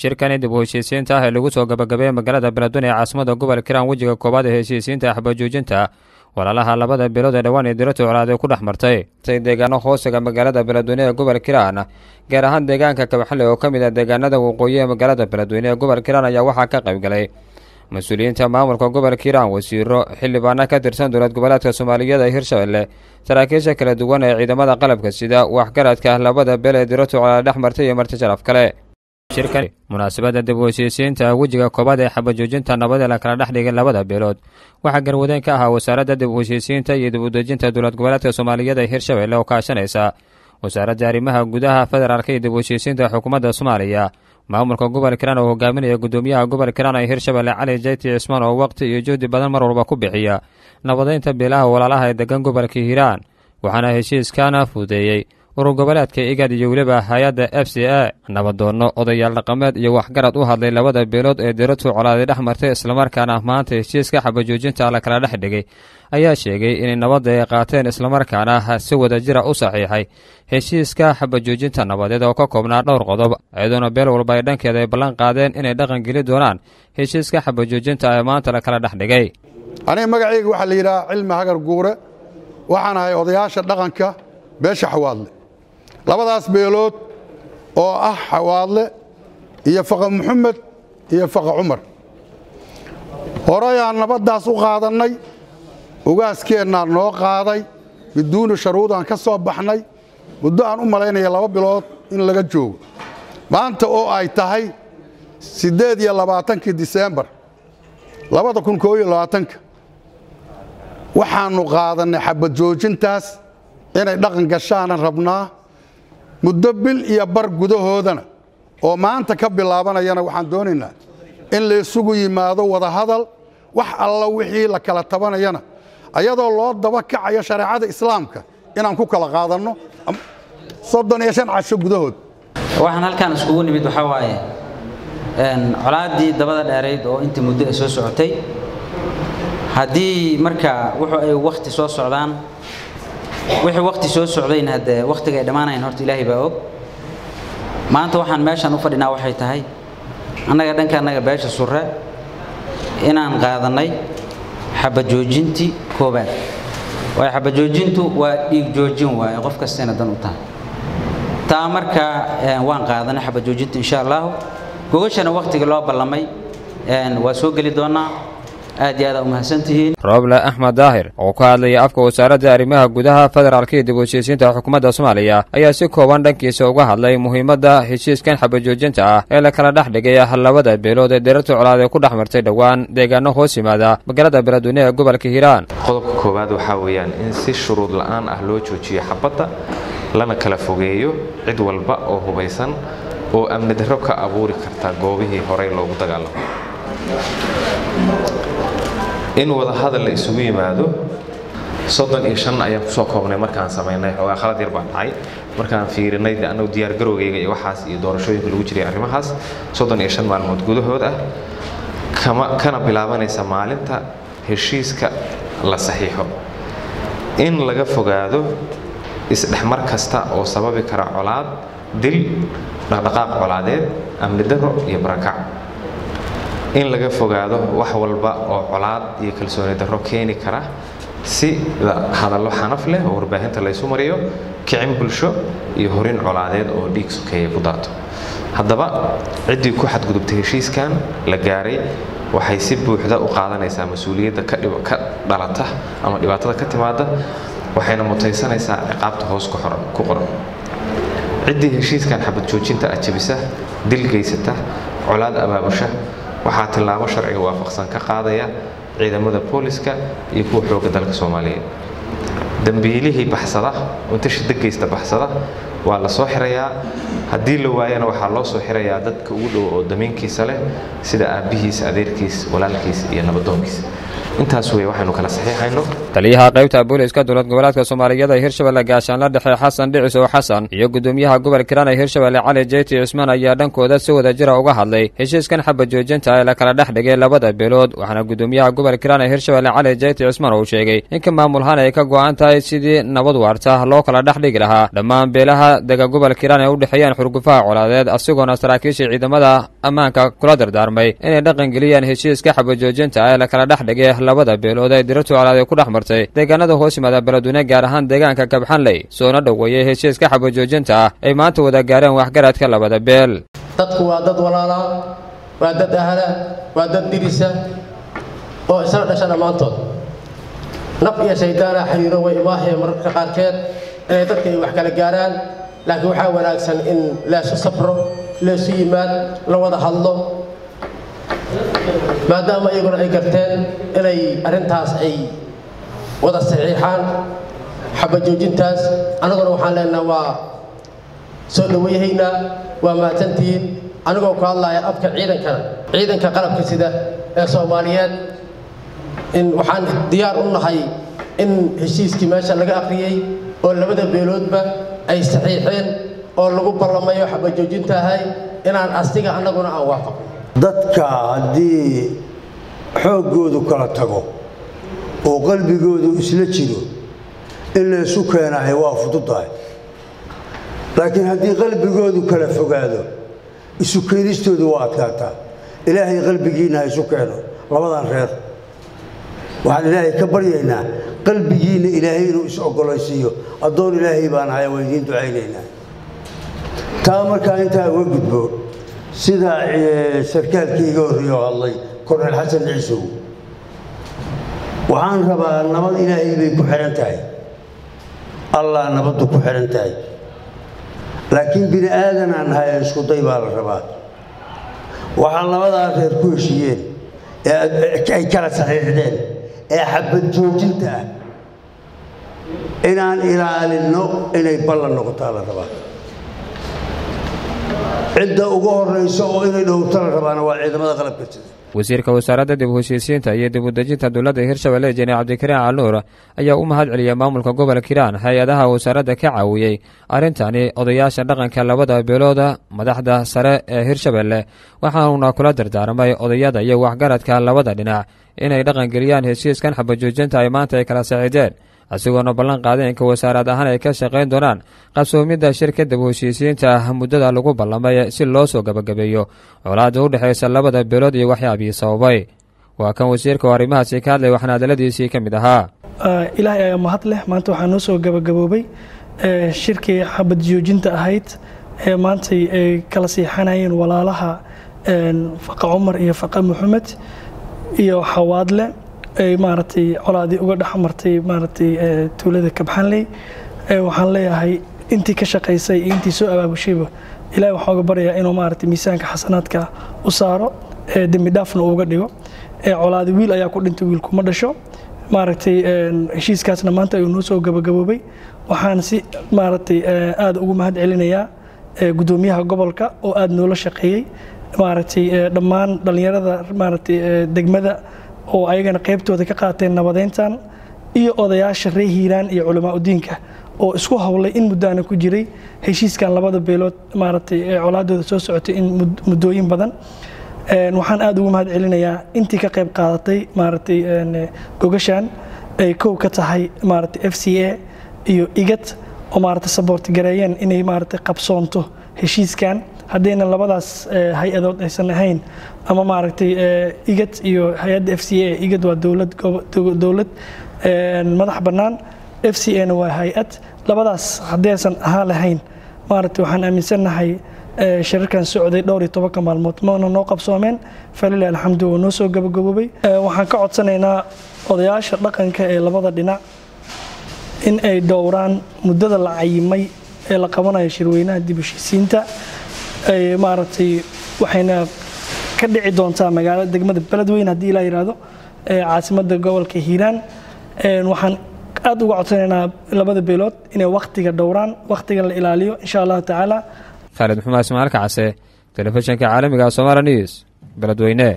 shirkani dib u heshiisiinta ah ee lagu soo gabagabeeyey magaalada beledweyne ee caasimada gobolka hiiraan wejiga koowaad ee heshiisiinta xabajoojinta. Walaalaha labada beelood ee dhowaan ee diratu colaadee ku dhex martay. Deegaano hoosega magaalada beledweyne ee gobolka hiiraan gaar ahaan deegaanka kabaxle oo ka mid ah deegaanada waqooyi ee magaalada beledweyne ee gobolka hiiraan ayaa waxaa ka qayb galay. Mas'uuliyiinta maamulka gobolka hiiraan wasiiro xildhibaano ka tirsan dowlad goboleedka soomaaliyeed ee hirshabelle saraakiisha kala duwan ee ciidamada qalabka sida waxgaradka labada beel ee diratu colaade dhex martay iyo marti sharaf kale munaasabadda dib u heshiisiinta wejiga koobaad ee xabajoojinta nabadee la kala dhex dhigay labada beelood waxaa garwadeen ka ahaa wasaaradda dib u heshiisiinta iyo dib u dejinta dowlad goboleedka soomaaliyeed ee hirshabelle oo kaashanaysa. Wasaaradda arrimaha gudaha federaalka iyo dib u heshiisiinta xukuumadda soomaaliya maamulka gobolka hiiraan oo hogaaminaya gudoomiyaha gobolka hiiraan ee hirshabelle cali jayti cismaan oo waqti iyo juhdi badan mar walba ku bixiya nabadeynta beelaha walaalaha ee degan gobolka hiiraan waxaana heshiiskana fuudeeyey urur goboleedka igad iyo weliba hay'adda f c a nabadoonno odayaal dhaqameed iyo waxgarad u hadlay labada beelood ee diratu colaaday dhex martay islamarkaana maanta heshiiska xabajoojinta la kala dhex dhigay. Ayaa sheegay inay nabadda ay qaateen islamarkaana si wada jira u saxiixay heshiiska xabajoojinta nabadeed oo ka koobnaa dhowr qodob iyadoona beel walba ay dhankeeda ay ballan qaadeen inay dhaqan geli doonaan heshiiska xabajoojinta ee maanta la kala dhex dhigay. Aniga magacayga waxaa la yidhaha cilmi hagar guure waxaan ahay odayaasha dhaqanka beesha xawaadle labadaas beelood oo ah xawaadle iyo faqa muxamed iyo faqa cumar. Horeyaan nabaddaas u qaadannay ugaaskeenna noo qaaday biduuni sharuudaan ka soo baxnay muddo aan u malaynaya laba bilood in laga joogo. Maanta oo ay tahay siddeed iyo labaatankii disembar labada kun koob iyo labaatanka waxaannu qaadannay xabad joojintaas inay dhaqan gashaanan rabnaa muddo bil iyo bar gudahoodana oo maanta ka bilaabanayana waxaan doonaynaa in laysugu yimaado wadahadal wax alla wixii la kala tabanayana ayadoo loo daba kacayo shareecada islaamka inaan ku kala qaadanno soddon iyo shan casho gudahood. Waxaan halkaan iskugu nimid waxaa waaye colaaddii dabada dheerayd oo intii muddo ay soo socotay haddii marka wuxuu ay wakhti soo socdaan wixii wakhti soo socdayna haddee wakhtiga ay dhammaanayn horta ilaahay baa og. Maanta waxaan meeshaan u fadhinaa waxay tahay annaga dhanka annaga beesha surre inaan qaadannay xabajoojintii koobaad. Waayo xabajoojintu waa dhiig joojin waaye qof kastayna dan u tahay. Taa marka waan qaadanay xabajoojinta insha allahu gogashana wakhtigii loo ballamay waa soo geli doonnaa aad iyo aad u mahadsantihiin. Rooble axmed daahir oo ka hadlaya afka wasaaradda arrimaha gudaha federaalka iyo dib u heshiisiinta xukuumadda soomaaliya ayaa si kooban dhankiisa uga hadlay muhiimadda heshiiskan xabajoojinta ah ee la kala dhex dhigay labada beelood ee diratu colaadee ku dhex martay dhowaan deegaano hoos yimaada magaalada beledweyne ee gobolka hiiraan. Qodobka koowaad waxaa weeyaan in si shuruud la'aan ah loo joojiyo xabadda lana kala fogeeyo cid walba oo hubaysan oo amni darro ka abuuri karta goobihii horey loogu dagaalamo in wadahadal la isugu yimaado soddon iyo shan ayaan ku soo koobnay markaan samaynay xoogaa khalad yar baa dhacay markaan fiirinay de annagu diyaargarowgayga iyo waxaas iyo doorashooyinka lagu jiray arrimahaas soddon iyo shan maalmood gudahood ah. Kama kana bilaabanaysa maalinta heshiiska la saxiixo. In laga fogaado isdhexmar kasta oo sababi kara colaad dil dhaqdhaqaaq colaadeed amni darro iyo barakac in laga fogaado wax walba oo colaad iyo kalsooni darro keeni kara sida hadallo xanaf leh oo warbaahinta laysu mariyo kicin bulsho iyo horin colaadeed oo dhiig sokeeya ku daato haddaba ciddii ku xadgudubtay heshiiskan la gaaray waxay si buuxda u qaadanaysaa mas'uuliyadda ka dhalata ama dhibaatada ka timaada waxayna mutaysanaysaa ciqaabta hoos ku qoran. Ciddii heshiiskan xabad joojinta ajabisa dil geysata colaad abaabusha waxaa tillaabo sharciga waafaqsan ka qaadaya ciidamada booliska iyo kuwa xoogga dalka soomaaliyeed dembiilihii baxsada inta shida geysta baxsada waa la soo xirayaa. Haddii la waayana waxaa loo soo xirayaa dadka ugu dhow oo damiinkiisa leh sida aabbihiis adeerkiis walaalkiis iyo nabadoonkiis intaas wey waxaynu kala saxiixayno. Taliyaha qaybta booliska dowlad goboleedka soomaaliyeed ee hirshabelle gaashaanla dhexe xasan dhicisow xasan iyo gudoomiyaha gobolka hiiraan ee hirshabelle cali jeyti cismaan ayaa dhankooda si wada jira uga hadlay heshiiskan xabad joojinta ee la kala dhex dhigay labada beelood waxaana gudoomiyaha gobolka hiiraan ee hirshabelle cali jeyti cismaan uu sheegay in ka maamulhaan ay ka go'an tahay sidii nabad waarta loo kala dhex dhigi lahaa. Dhammaan beelaha dega gobolka hiiraan ee u dhexeeyaan xurgufaha colaadeed asigoona saraakiisha ciidamada ammaanka kula dardaarmay inay dhaqangeliyaan heshiiska xabajoojinta ee la kala dhex dhigay labada beelood ee diratu colaad ee ku dhex martay. Deegaanada hoos yimaada beledweyne gaar ahaan deegaanka kabxanley soona dhoweeyey heshiiska xabajoojinta ah ay maanta wada gaareen waxgaradka labada beel dadku waa dad walaala waa dad ahla waa dad dirisa oo isla dhasha dhammaantood naf iyo shaydaana xiriiro way imaahaya mararka qaarkeed inay dadka ay wax kala gaaraan laakiin waxaa wanaagsan in leesu safro leesu yimaad la wada hadlo maadaama iyaguna ay garteen inay arrintaas ay wada saxiixaan xabajoojintaas annaguna waxaan leenaha waa soo dhawayhaynaa waa mahadsantihiin anigoo ku hadlaya afka ciidankana ciidanka qalabka sida ee soomaaliyeed in waxaan diyaar u nahay in heshiiskii meesha laga akhriyey oo labada beeloodba ay saxiixeen oo lagu ballamayo xabajoojinta ahay. Inaan asiga annaguna aan waafaqno dadka haddii xooggoodu kala tago oo qalbigoodu isla jiro in laysu keenahay waa fududahay laakiin haddii qalbigoodu kala fogaado isu keenistoodu waa adkaataa ilaahay qalbigiinna ha isu keeno. Labadan reer. Waxaan ilaahay ka baryaynaa qalbigiinna ilaahay inuu is ogolaysiiyo addoon ilaahay baan ahay waa idiin ducaynaynaa taa markaa intaa uga gudbo sida sarkaalkayga horreeyo hadlay korneel xasan ciisow waxaan rabaa nabad ilaahay bay ku xidhan tahay. Allah nabaddu ku xidhan tahay. Laakiin bini aadanaan nahay ee iskuday baa la rabaa. Waxaa labadaa reer ku heshiiyeen ee ay kala saxiixdeen ee xabad joojinta ah. Inaan ilaalinno inay ballan noqotaa la rabaa cidda ugu horraysa oo inay dhowrto la rabaana waa ciidamada qalabka sida wasiirka wasaaradda dib u heshiisiinta iyo dib u dejinta dowladda hirshabelle jene cabdikariin caluur ayaa u mahad celiyey maamulka gobolka hiiraan hay'adaha wasaaradda ka caawiyey arrintani odayaasha dhaqanka labada beelooda madaxda sare ee hirshabelle waxaanuna kula dardaarmay odayada iyo waxgaradka labada dhinac inay dhaqangeliyaan heshiiskan xabajoojinta ay maanta ay kala saxiideen asigoona ballan qaaday inka wasaarad ahaan ay ka shaqayn doonaan. Qabsoomidda shirka dib u heshiisiinta muddada lagu ballamay si loo soo gabagabeeyo. Colaadda u dhexaysa labada beelood iyo waxyaabihii sababay. Waa kan wasiirka oo arrimahaasi ka hadlay waxaana hadaladiisii ka mid ahaa. Ilaahay ayaa mahad leh. Maanta waxaa noo soo gabagaboobay shirkii xabad joojinta ahayd. Ee maantay ay kala siixanayeen walaalaha faqa cumar iyo faqa maxamed iyo xawaadle ay maaragtay colaadii uga dhex martay maaragtay tuulada kabxanley waxaan leeyahay intii ka shaqaysay iyo intii soo abaabushayba ilaahay waxaan uga baryayaa inuu maaragtay miisaanka xasanaadka u saaro dembi dhaafna uga dhigo colaadi wiil ayaa ku dhintay wiil kuma dhasho. Maaragtay heshiiskaasna maanta ayuu noo soo gabagaboobay. Waxaan si maaragtay aada ugu mahad celinayaa guddoomiyaha gobolka oo aada noola shaqeeyey. Maaragtay dhammaan dhallinyarada maaragtay degmada oo ayagana qaybtooda ka qaateen nabadeyntan iyo odayaasha reer hiiraan iyo culamaa udiinka oo isku howlay in muddaana ku jiray heshiiskan labada beelood maaragtay colaadooda soo socotay in muddooyin badan. Waxaan aada ugu mahad celinayaa intii ka qayb qaadatay maaragtay gogashan ay kow ka tahay maaragtay f c a iyo igad oo maaragtay saboorti gareeyeen inay maaragtay qabsoonto heshiiskan haddayna labadaas hay'adood aysan ahayn ama maaragtay igad iyo hay'adda f c a igad waa dowlad dowlad madax bannaan. F c na waa hay'ad. Labadaas haddaysan ahaan lahayn maaragtay waxaan aaminsannahay shirarkan socday dhowr iyo tobanka maalmood. Maana noo qabsoomeen falilah alxamdu oo noo soo gabagaboobay waxaan ka codsanaynaa odayaasha dhaqanka ee labada dhinac in ay dhowraan muddada la cayimay ee la qabanayo shirweynaha dib heshiisiinta maaragtay waxayna ka dhici doontaa magaalada degmada beledweyn haddii ilaa yidhaahdo caasimadda gobolka hiiraan waxaan aad uga codsanaynaa labada beelood inay wakhtiga dhowraan wakhtiga la ilaaliyo insha allahu tacaala. Khaalid maxumed ismaail kacase telefishinka caalamiga somaali news beledweyne